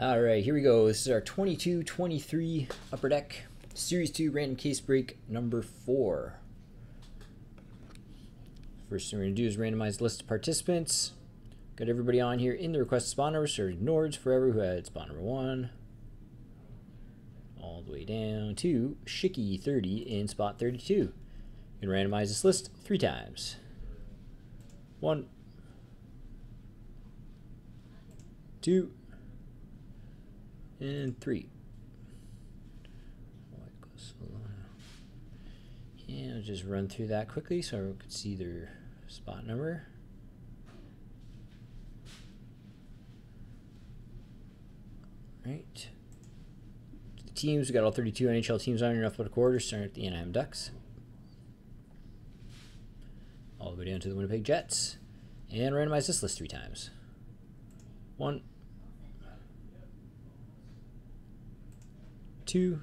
All right, here we go. This is our 22-23 Upper Deck Series 2 Random Case Break number 4. First thing we're going to do is randomize the list of participants. Got everybody on here in the request number, so Nords forever who had spot number 1. All the way down to Shicky30 in spot 32. You can randomize this list three times. One, two, and three. And I'll just run through that quickly so everyone can see their spot number. Right. The teams, we got all 32 NHL teams on your alphabetical order, starting at the Anaheim Ducks. All the way down to the Winnipeg Jets. And randomize this list three times. One, two,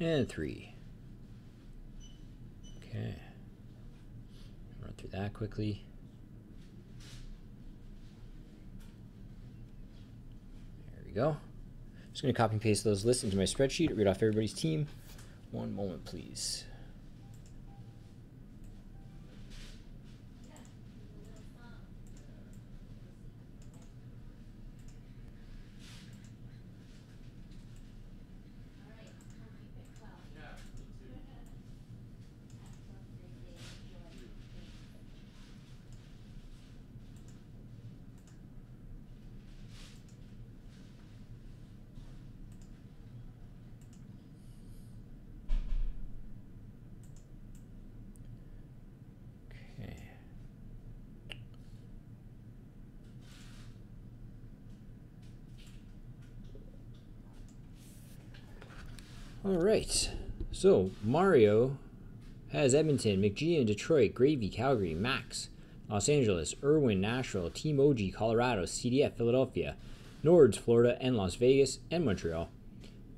and three. Okay. Run through that quickly. There we go. Just going to copy and paste those lists into my spreadsheet, read off everybody's team. One moment, please. Okay. All right. So Mario has Edmonton, McGeehan, Detroit, Gravy, Calgary, Max, Los Angeles, Irwin, Nashville, OG, Colorado, CDF, Philadelphia, Nords, Florida, and Las Vegas, and Montreal.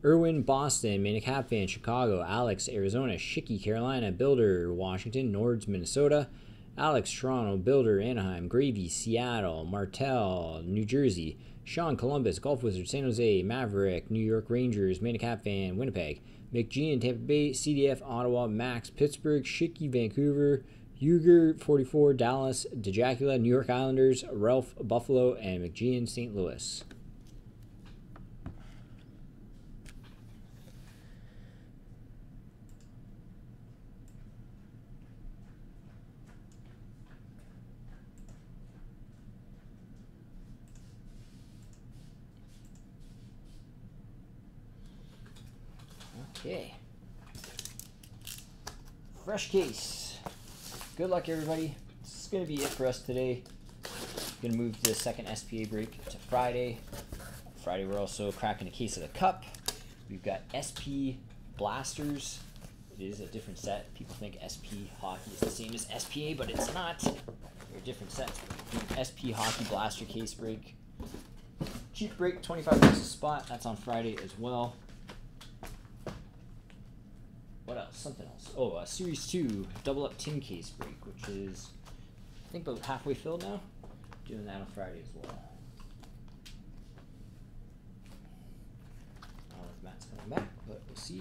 Irwin, Boston, Manicapvan, Chicago, Alex, Arizona, Shicky, Carolina, Builder, Washington, Nords, Minnesota, Alex, Toronto, Builder, Anaheim, Gravy, Seattle, Martell, New Jersey, Sean, Columbus, Golf Wizard, San Jose, Maverick, New York Rangers, Manicapvan, Winnipeg, McGeehan, Tampa Bay, CDF, Ottawa, Max, Pittsburgh, Shicky, Vancouver, Uger, 44, Dallas, DeJacula, New York Islanders, Ralph, Buffalo, and McGeehan, St. Louis. Okay. Case. Good luck, everybody. This is going to be it for us today. Going to move the second SPA break to Friday. Friday, we're also cracking a case of the cup. We've got SP Blasters. It is a different set. People think SP Hockey is the same as SPA, but it's not. They're different sets. SP Hockey Blaster case break. Cheap break, 25 bucks a spot. That's on Friday as well what else? Something else. Oh, uh, Series 2 double up tin case break, which is, I think, about halfway filled now. Doing that on Friday as well. I don't know if Matt's coming back, but we'll see.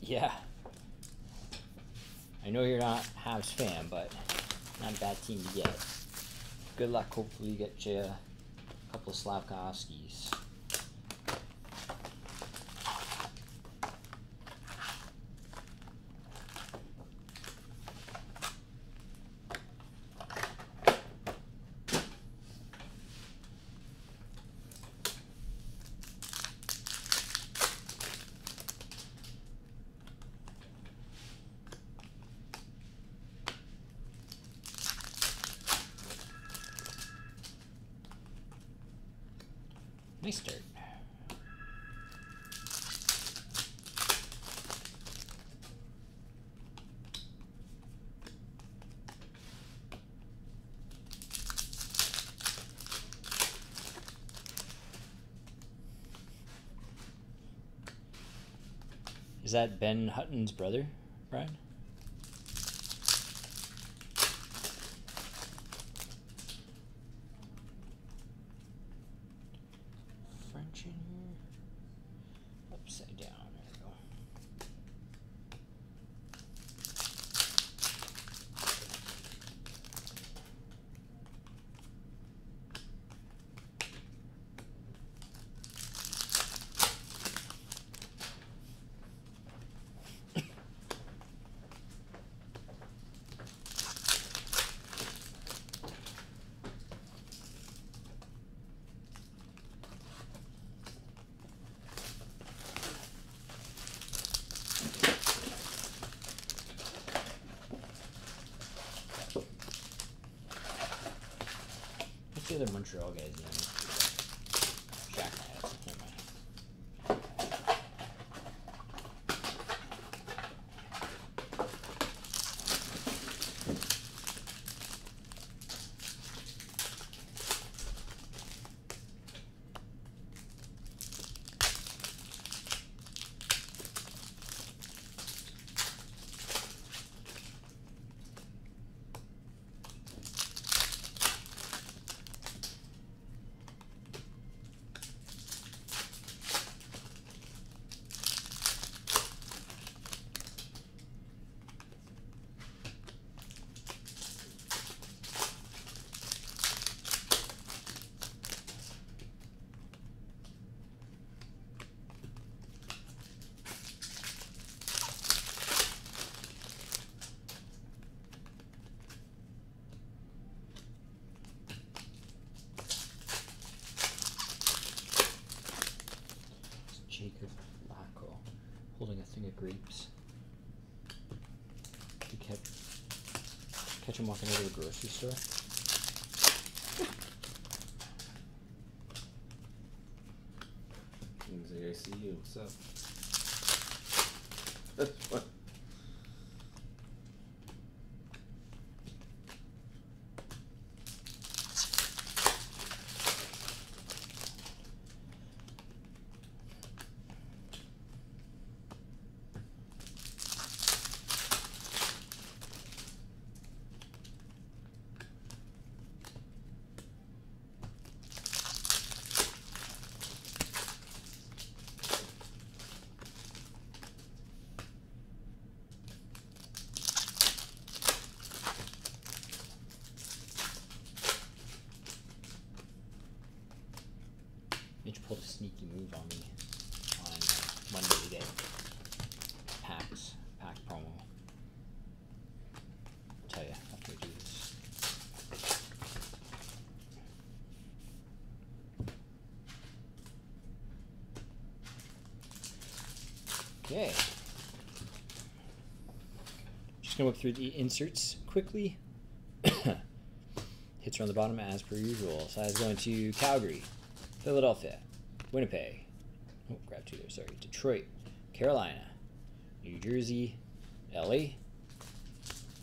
Yeah. I know you're not Habs fan, but not a bad team to get good luck. Hopefully, you get you a couple of. Nice Is that Ben Hutton's brother? Brian? French in here. Upside down. There we go. What's the other Montreal guy's name? Jack Myers. Never mind. It's Jakub Lauko holding a thing of grapes. To catch, catch him walking of the grocery store. Like I see you. What's up? That's what. Mitch pulled a sneaky move on me on uh, Monday to get packs, pack promo. I'll tell you after I do this. Okay. Just gonna look through the inserts quickly. Hits are on the bottom as per usual. Size going to Calgary, Philadelphia, Winnipeg. Oh, grab two there. Sorry, Detroit, Carolina, New Jersey, LA,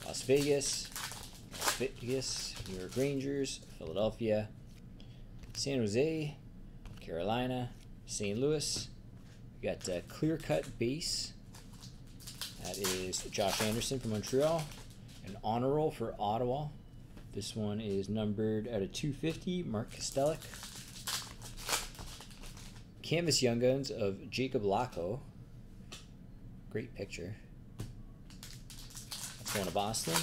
Las Vegas, Las Vegas, New York Rangers, Philadelphia, San Jose, Carolina, St. Louis. We got uh, clear cut base. That is Josh Anderson from Montreal. An honor roll for Ottawa. This one is numbered out of 250. Mark Kastelic. Canvas Young Guns of Jakub Lauko. Great picture. That's going to Boston.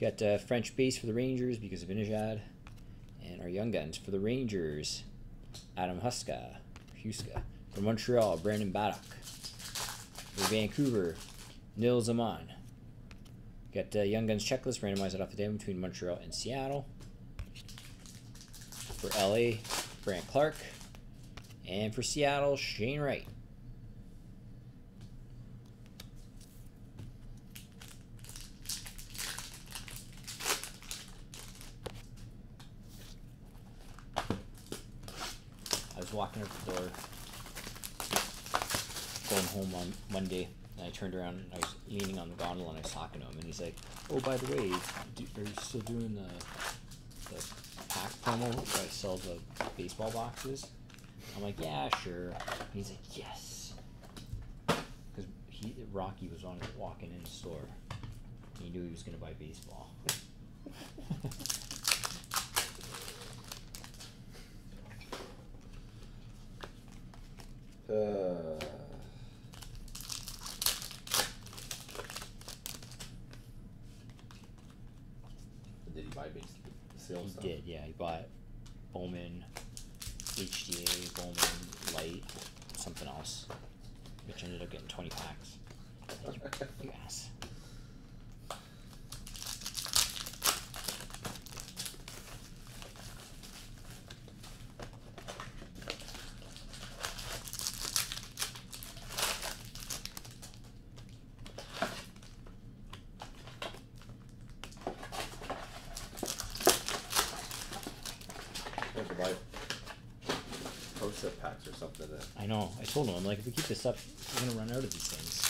Got uh, French base for the Rangers because of Inajad. And our Young Guns for the Rangers. Adam Huska. Huska. For Montreal, Brandon Baddock. For Vancouver, Nils Aman. Got Young Guns checklist randomized it off the day between Montreal and Seattle. For LA, Brandt Clarke. And for Seattle, Shane Wright. I was walking out the door, going home on Monday, and I turned around and I was leaning on the gondola and I was talking to him, and he's like, "Oh, by the way, do, are you still doing the the pack promo where I sell the baseball boxes?" I'm like, "Yeah, sure." And he's like, "Yes," because he Rocky was on walking in the store. And He knew he was gonna buy baseball. Uh, did he buy base the sale he stuff? did, yeah. He bought Bowman, HDA, Bowman, Light, something else, which ended up getting twenty packs. You ass. You have to buy pro set packs or something. That I know. I told him, I'm like, if we keep this up, we're gonna run out of these things.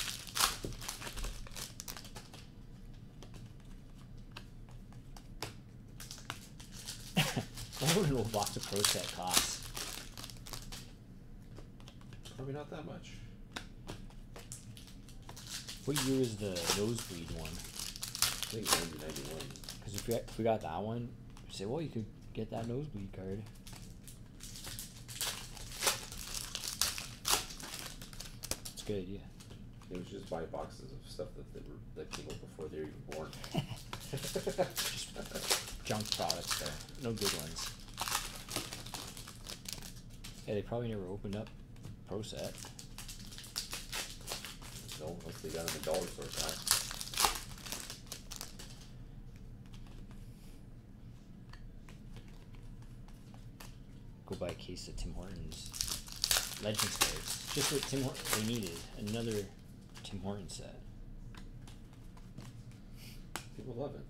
I wonder what a little box of Pro Set costs. probably not that much. What year is the nosebleed one? I think 1991. Because if we, if we got that one, we say, well, you could get that nosebleed card. It's a good idea. It was just buy boxes of stuff that they were, that came out before they were even born. Junk products there. No good ones. Yeah, they probably never opened up Pro Set. no, unless they got them in dollar store pack. Go buy a case of Tim Hortons Legends cards. Just what Tim Hortons they needed. Another Tim Hortons set. People love it.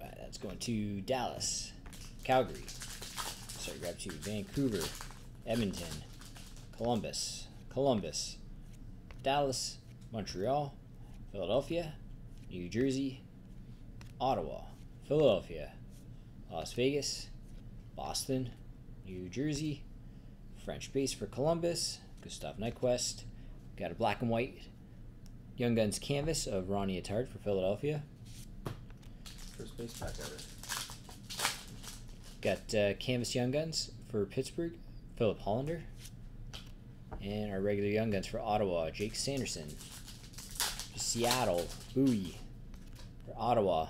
Right, that's going to Dallas, Calgary. Sorry, grab two. Vancouver, Edmonton, Columbus, Columbus, Dallas, Montreal, Philadelphia, New Jersey, Ottawa, Philadelphia, Las Vegas, Boston, New Jersey, French base for Columbus, Gustav Nyquist. Got a black and white Young Guns canvas of Ronnie Attard for Philadelphia. First base pack ever. Got uh, Canvas Young Guns for Pittsburgh, Filip Hallander. And our regular Young Guns for Ottawa, Jake Sanderson. For Seattle, Bowie. For Ottawa,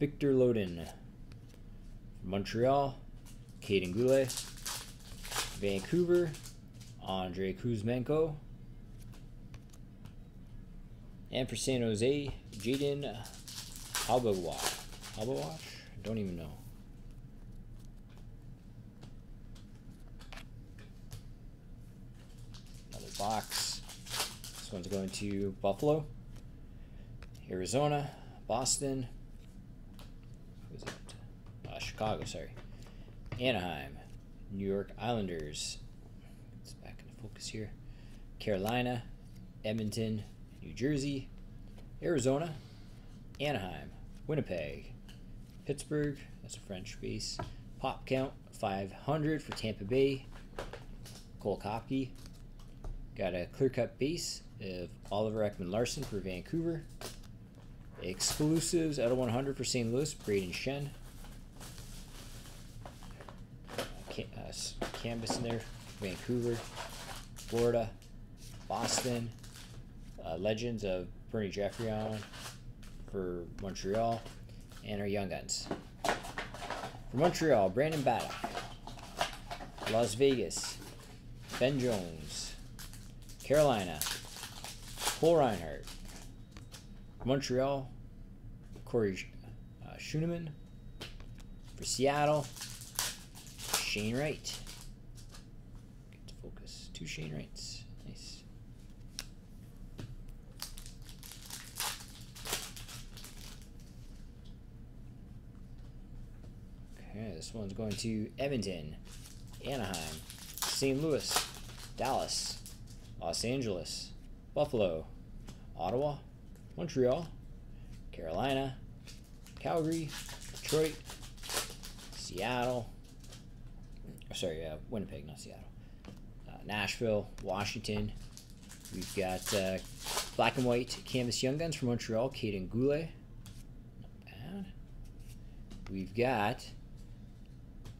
Viktor Lodin. For Montreal, Kaiden Guhle. Vancouver, Andrei Kuzmenko. And for San Jose, Jayden Halbgewachs. Halbgewachs? Don't even know. Another box. This This one's going to Buffalo, Arizona, Boston. Who's it? Uh, Chicago, sorry. Anaheim, New York Islanders. It's back into focus here. Carolina, Edmonton, New Jersey, Arizona, Anaheim, Winnipeg, Pittsburgh. That's a French base. Pop count 500 for Tampa Bay. Cole Koepke. Got a clear cut base of Oliver Ekman-Larsson for Vancouver. Exclusives out of 100 for St. Louis, Brayden Schenn. Uh, canvas in there, Vancouver, Florida, Boston. Uh, Legends of Bernie Geoffrion for Montreal, and our Young Guns. For Montreal, Brandon Baddock. Las Vegas, Ben Jones. Carolina, Cole Reinhardt. Montreal, Corey uh. For Seattle, Shane Wright. Get to focus. Two Shane Wrights. Nice. Okay, this one's going to Edmonton, Anaheim, St. Louis, Dallas, Los Angeles, Buffalo, Ottawa, Montreal, Carolina, Calgary, Detroit, Seattle. Sorry, uh, Winnipeg, not Seattle. Uh, Nashville, Washington. We've got uh, black and white canvas young guns from Montreal, Kaiden Guhle. Not bad. We've got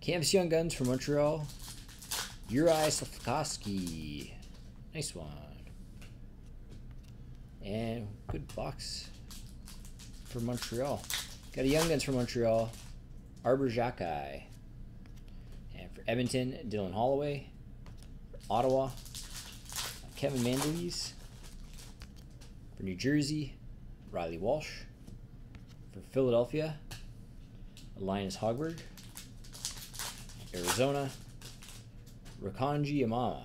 canvas young guns from Montreal, Juraj Slafkovsky. Nice one. And good box for Montreal. Got a Young Guns from Montreal, Arber Xhekaj. And for Edmonton, Dylan Holloway. Ottawa, Kevin Mandolese. For New Jersey, Reilly Walsh. For Philadelphia, Linus Hogberg. Arizona, Rakanji Amama.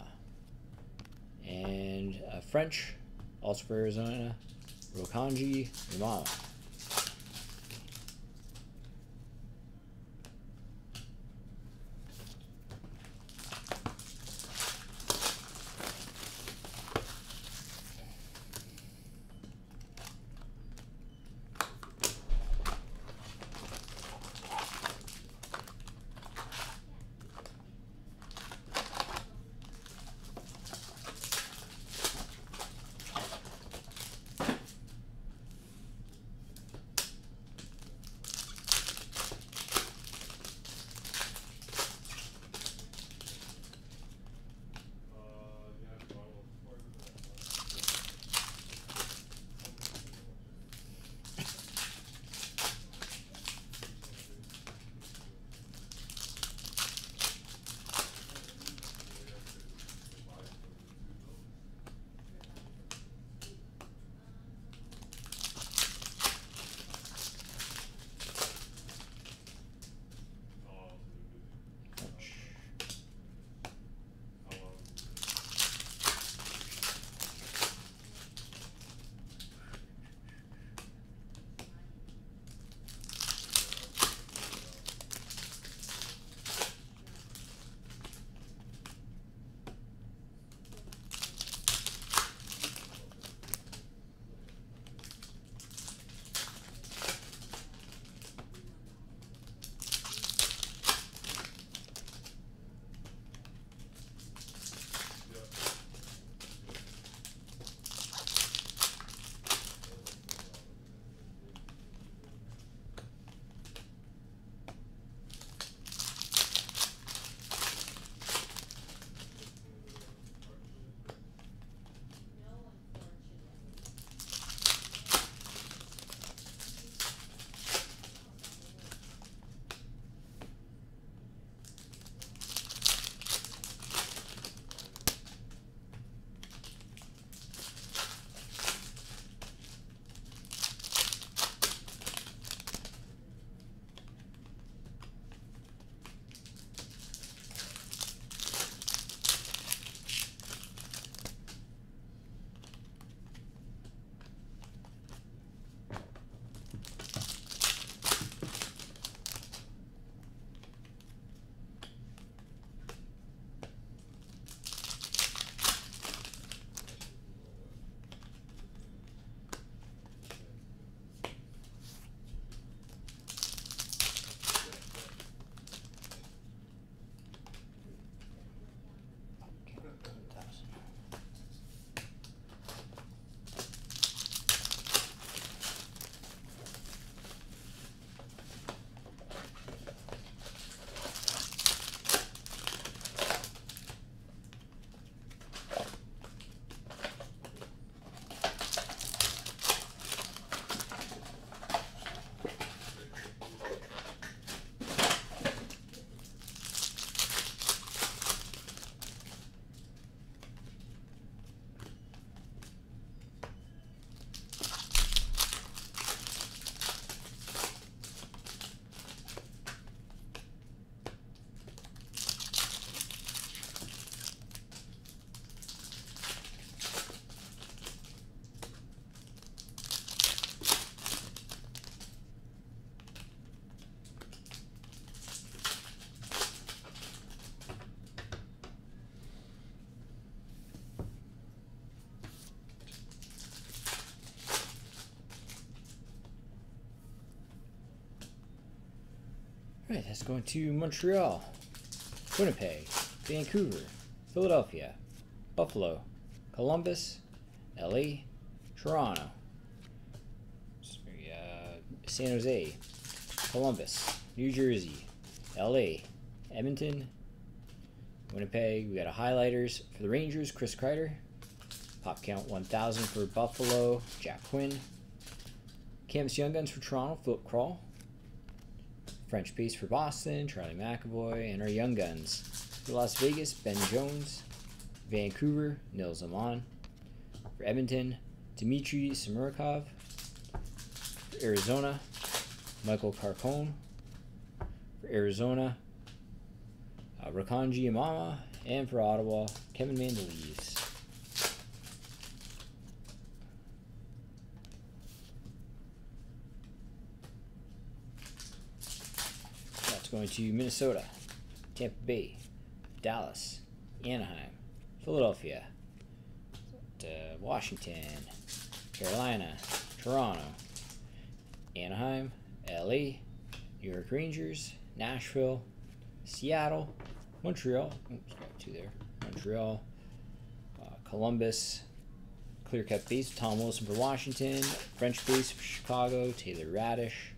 And uh, French, also for Arizona, Rokanji Yamama. Right, that's going to Montreal, Winnipeg, Vancouver, Philadelphia, Buffalo, Columbus, LA, Toronto, sorry, uh, San Jose, Columbus, New Jersey, LA, Edmonton, Winnipeg. We got a highlighters for the Rangers, Chris Kreider. Pop count 1,000 for Buffalo, Jack Quinn. Canvas Young Guns for Toronto, Filip Kral. French Base for Boston, Charlie McAvoy. And our Young Guns for Las Vegas, Ben Jones. Vancouver, Nils Aman. For Edmonton, Dmitri Samorukov. For Arizona, Michael Carcone. For Arizona, uh, Rakanji. And for Ottawa, Kevin Mandolese. That's going to Minnesota, Tampa Bay, Dallas, Anaheim, Philadelphia, to Washington, Carolina, Toronto, Anaheim, LA, New York Rangers, Nashville, Seattle, Montreal. Oops, got two there. Montreal, uh, Columbus, clear cut Tom Wilson for Washington, French base for Chicago, Taylor Raddysh,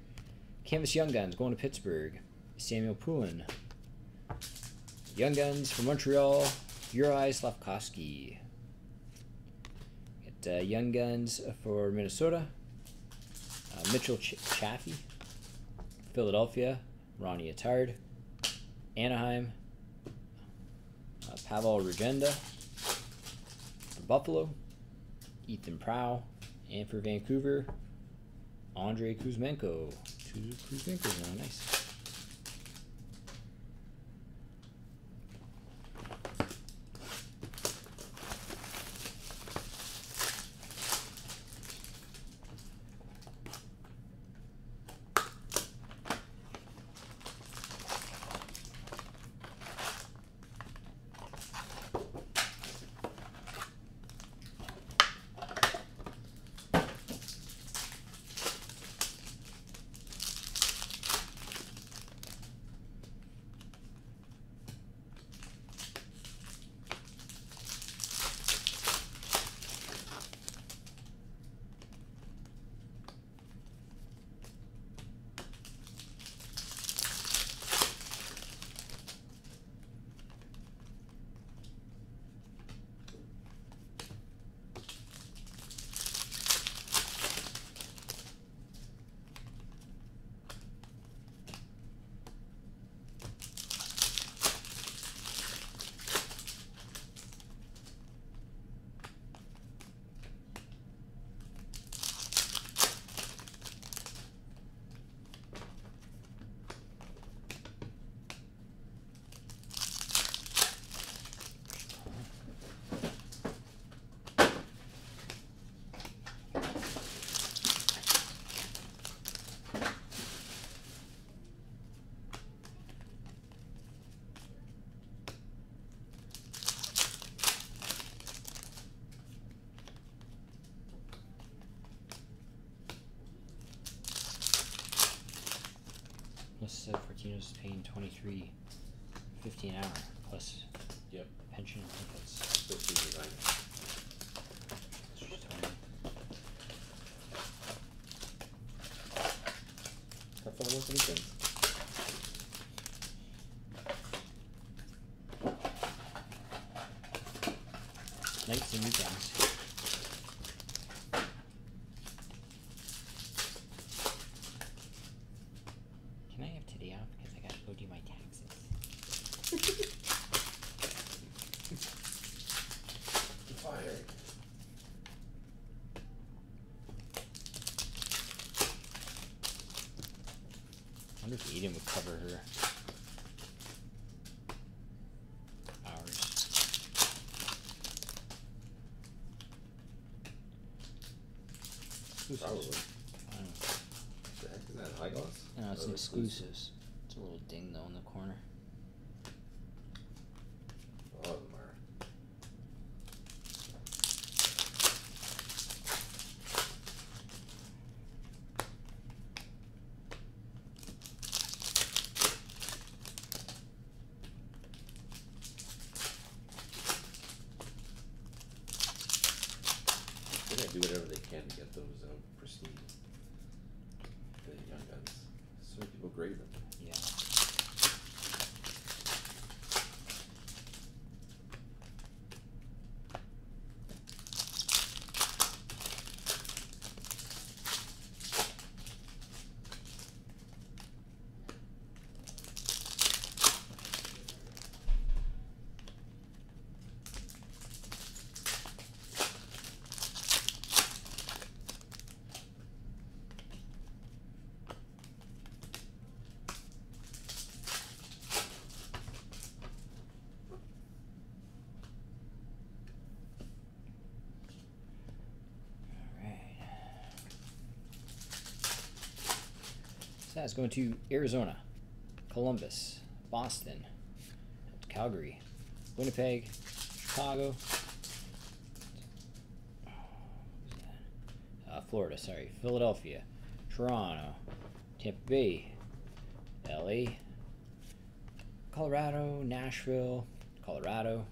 Canvas Young Guns going to Pittsburgh, Samuel Poulin, Young Guns for Montreal, Juraj Slafkovsky. Get uh, Young Guns for Minnesota, uh, Mitchell Ch- Chaffee, Philadelphia, Ronnie Attard, Anaheim, uh, Pavel Regenda, for Buffalo, Ethan Prow, and for Vancouver, Andrei Kuzmenko. Two Kuzmenko's now, nice. Plus uh, Fortino's paying twenty three fifty an hour plus Yep. pension and benefits. Fifteen design. That's just twenty. Have fun with anything. Nights and weekends. Can I have today off because I gotta go do my taxes? Fire. I wonder if Eden would cover her hours. Exclusives. Probably. Know. The heck is that? High gloss? No, it's Oh, exclusives. It's a little ding though in the corner. All of them are. Do whatever they can to get those out pristine. The young guns. So people grade them. Yeah. Alright. So that's going to Arizona, Columbus, Boston, Calgary, Winnipeg, Chicago, uh, Florida, sorry, Philadelphia, Toronto, Tampa Bay, LA, Colorado, Nashville, Colorado,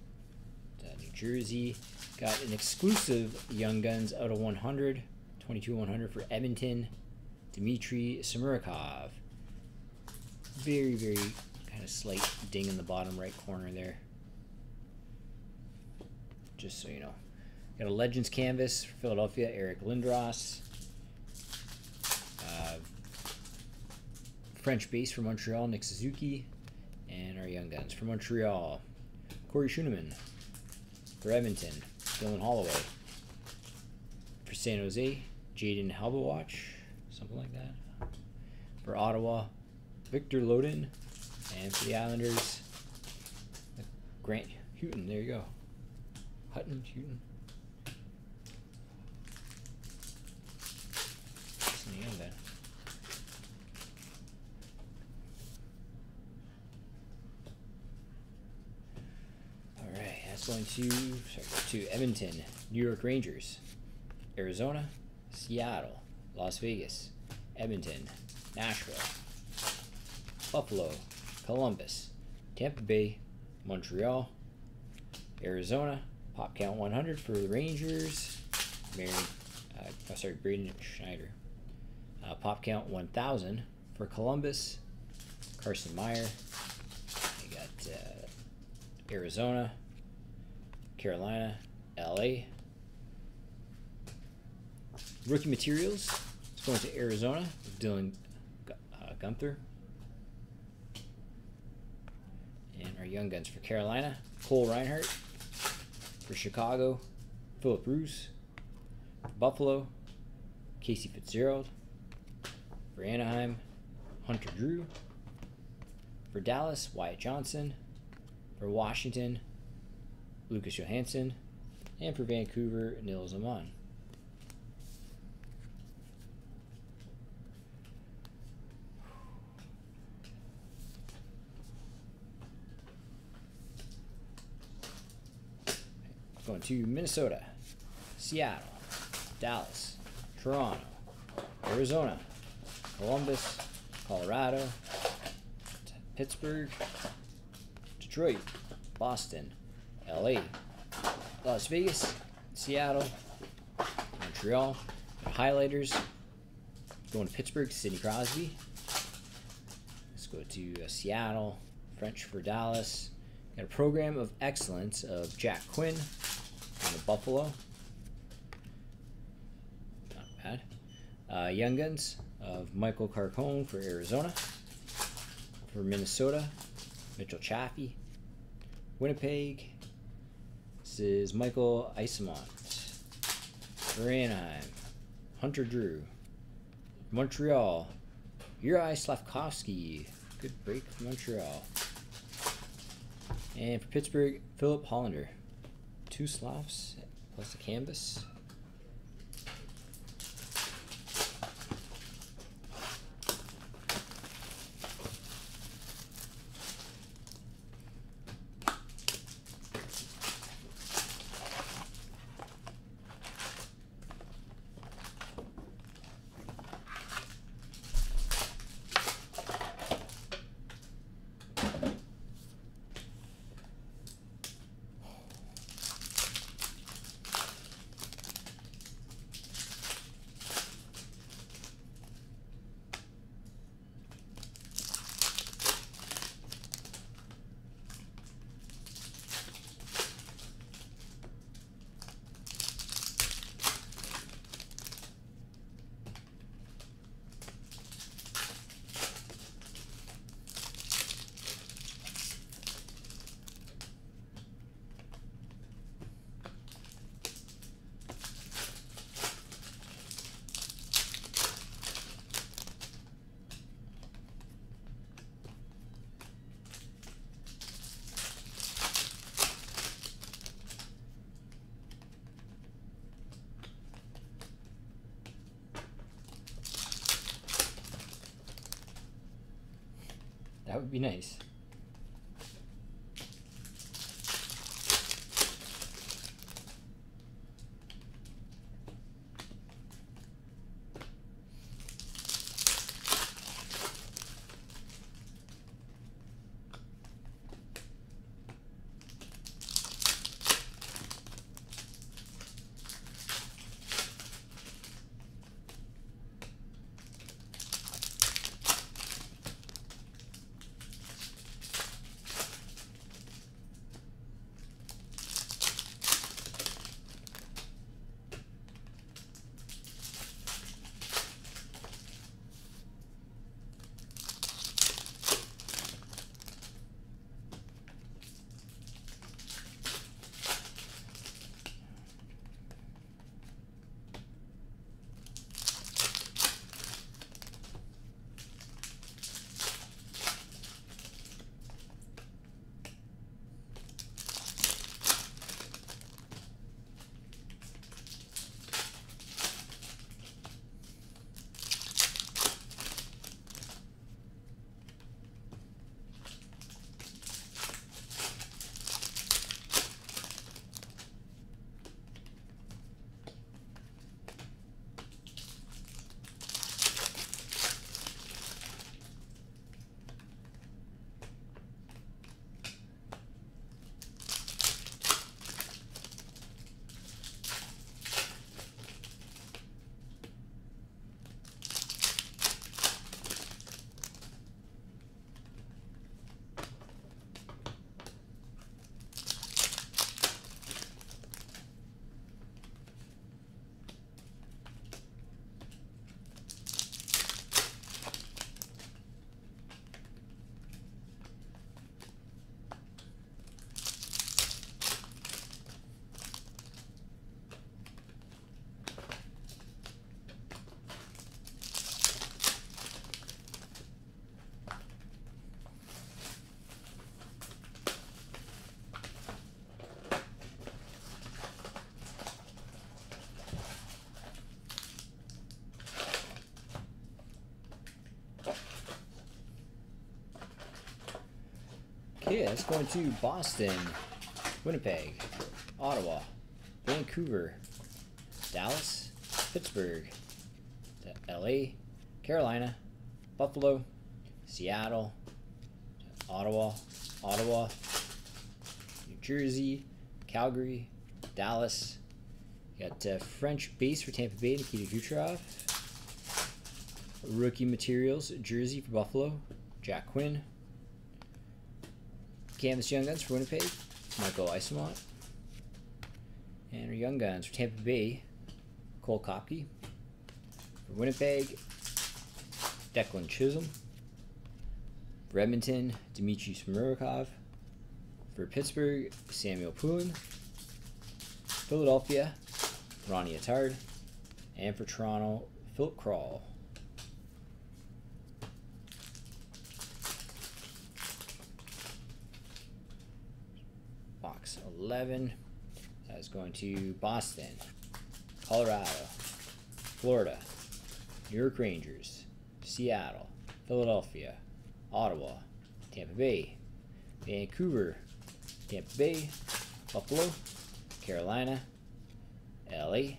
uh, New Jersey. Got an exclusive Young Guns out of 100, 22 100 for Edmonton, Dmitri Samorukov. Very, very kind of slight ding in the bottom right corner there. Just so you know. Got a Legends canvas for Philadelphia, Eric Lindros. Uh, French base for Montreal, Nick Suzuki. And our Young Guns for Montreal, Corey Schueneman. For Edmonton, Dylan Holloway. For San Jose, Jayden Halbgewachs, something like that. For Ottawa, Viktor Lodin. And for the Islanders, Grant Houghton. There you go. Hutton, Houghton. All right, that's going to sorry, to Edmonton, New York Rangers, Arizona, Seattle, Las Vegas, Edmonton, Nashville, Buffalo, Columbus, Tampa Bay, Montreal, Arizona, pop count 100 for the Rangers, Mary, uh, oh, sorry, Braden Schneider, uh, pop count 1000 for Columbus, Carson Meyer, we got uh, Arizona, Carolina, LA. Rookie materials. Going to Arizona. Dylan uh, Guenther. And our young guns for Carolina. Cole Reinhardt. For Chicago. Philip Bruce. For Buffalo. Casey Fitzgerald. For Anaheim. Hunter Drew. For Dallas. Wyatt Johnston. For Washington. Lucas Johansen, and for Vancouver, Nils Aman. To Minnesota, Seattle, Dallas, Toronto, Arizona, Columbus, Colorado, Pittsburgh, Detroit, Boston, LA, Las Vegas, Seattle, Montreal. Highlighters. Going to Pittsburgh, Sidney Crosby. Let's go to uh, Seattle, French for Dallas. Got a program of excellence of Jack Quinn the Buffalo. Not bad. Uh, Young Guns of Michael Carcone for Arizona. For Minnesota, Mitchell Chaffee. Winnipeg, this is Michael Eyssimont. For Anaheim, Hunter Drew. Montreal, Uri Slafkovsky. Good break for Montreal. And for Pittsburgh, Filip Hallander. Two Slavs plus a canvas. That would be nice. Okay, it's going to Boston, Winnipeg, Ottawa, Vancouver, Dallas, Pittsburgh, LA, Carolina, Buffalo, Seattle, Ottawa, Ottawa, New Jersey, Calgary, Dallas. You got uh, French base for Tampa Bay, Nikita Kucherov. Rookie materials, jersey for Buffalo, Jack Quinn. Canvas Young Guns for Winnipeg, Michael Eyssimont. And our Young Guns for Tampa Bay, Cole Koepke. For Winnipeg, Declan Chisholm. For Edmonton, Dmitri Samorukov. For Pittsburgh, Samuel Poulin. Philadelphia, Ronnie Attard. And for Toronto, Filip Kral. Box 11. That is going to Boston, Colorado, Florida, New York Rangers, Seattle, Philadelphia, Ottawa, Tampa Bay, Vancouver, Tampa Bay, Buffalo, Carolina, LA,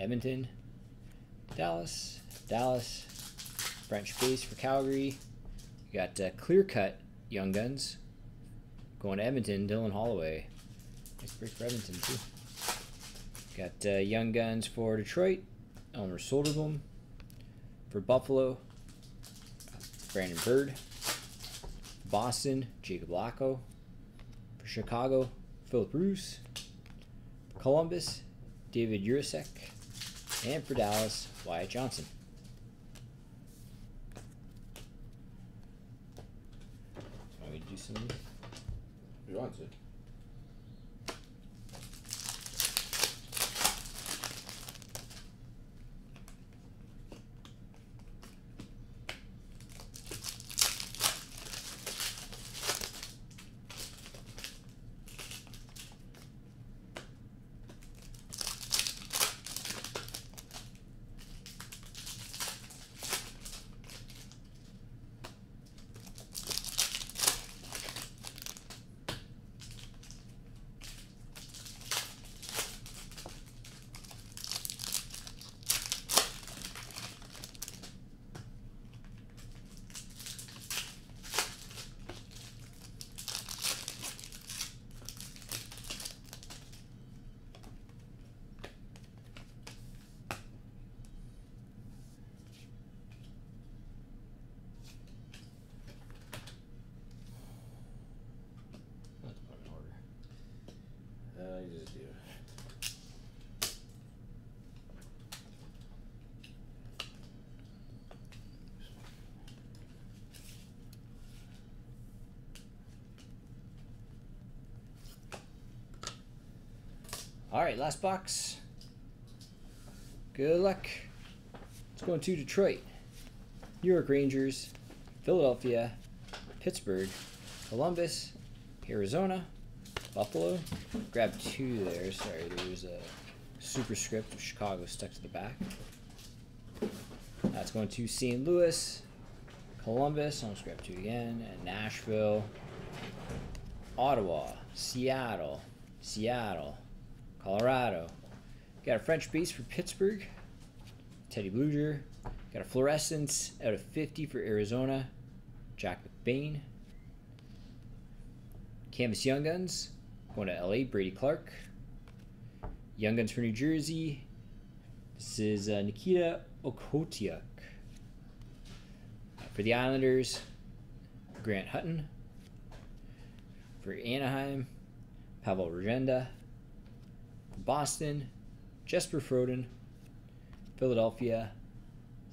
Edmonton, Dallas, Dallas, French base for Calgary. You got uh, clear cut Young Guns going to Edmonton, Dylan Holloway. For Edmonton, too. Got uh, Young Guns for Detroit, Elmer Soderblom. For Buffalo, Brandon Biro. Boston, Jakub Lauko. For Chicago, Filip Roos. Columbus, David Jiricek. And for Dallas, Wyatt Johnston. Do? You want to. All right, last box. Good luck. It's going to Detroit, New York Rangers, Philadelphia, Pittsburgh, Columbus, Arizona, Buffalo. Grab two there. Sorry, there's a superscript of Chicago stuck to the back. That's going to St. Louis, Columbus. I'll just grab two again. And Nashville, Ottawa, Seattle, Seattle, Colorado. Got a French base for Pittsburgh, Teddy Bluger. Got a fluorescence out of 50 for Arizona, Jack McBain. Canvas Young Guns, going to LA, Brandt Clarke. Young Guns for New Jersey. This is uh, Nikita Okhotiuk. For the Islanders, Grant Hutton. For Anaheim, Pavel Regenda. Boston, Jesper Froden. Philadelphia,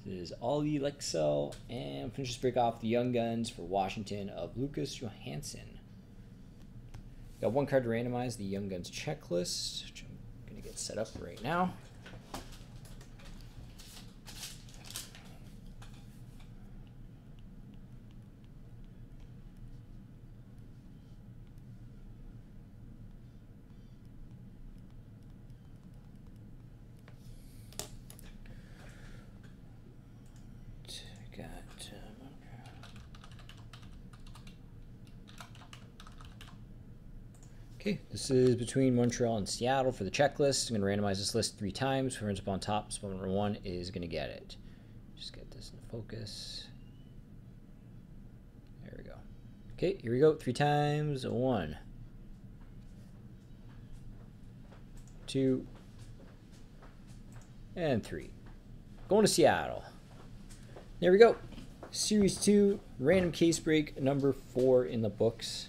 this is Olle Lycksell. And finishes break off the Young Guns for Washington of Lucas Johansen. Got one card to randomize the Young Guns checklist, which I'm going to get set up right now. Got um, Okay, this is between Montreal and Seattle for the checklist. I'm going to randomize this list three times. Whoever ends up on top, spot number one, is going to get it. Just get this in focus. There we go. Okay, here we go. Three times. One, two, and three. Going to Seattle. There we go. Series 2, random case break number 4 in the books.